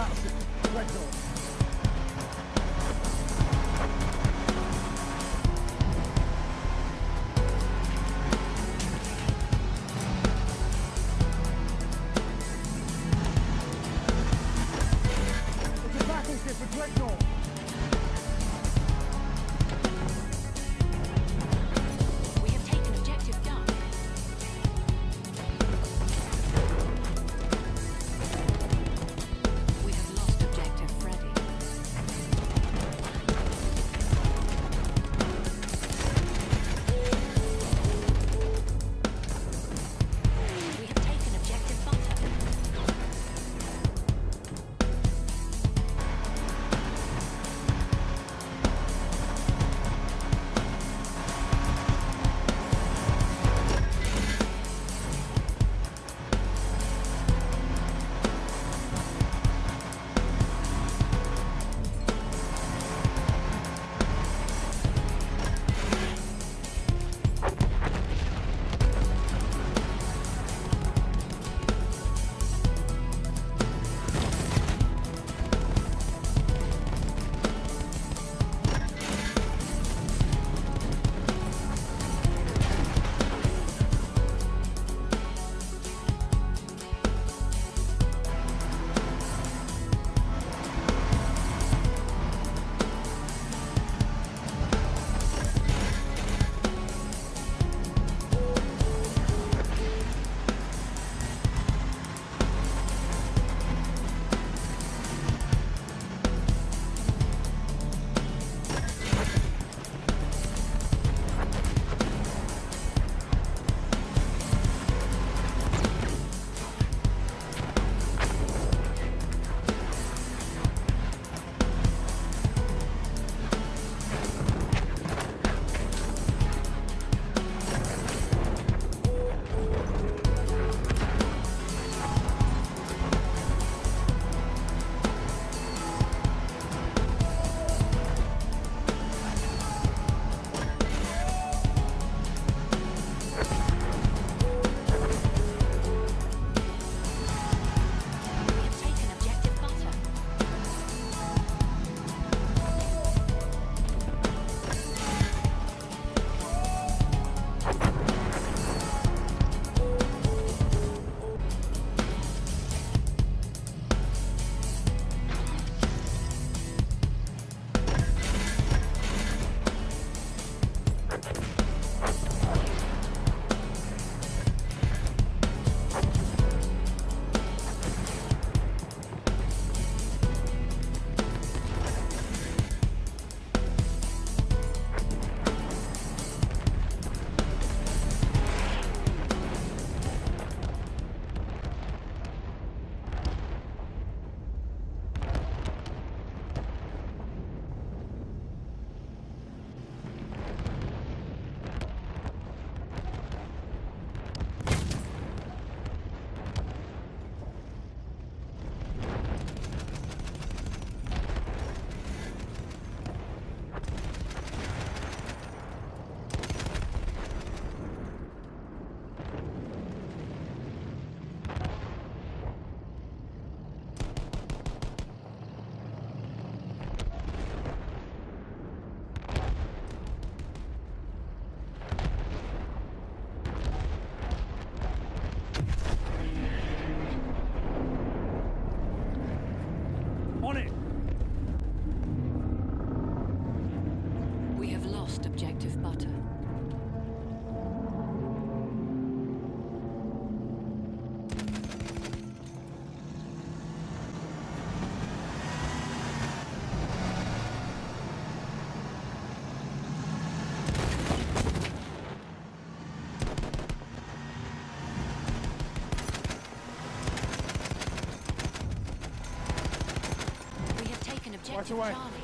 classic record. lost objective butter. We have taken objective away. Charlie.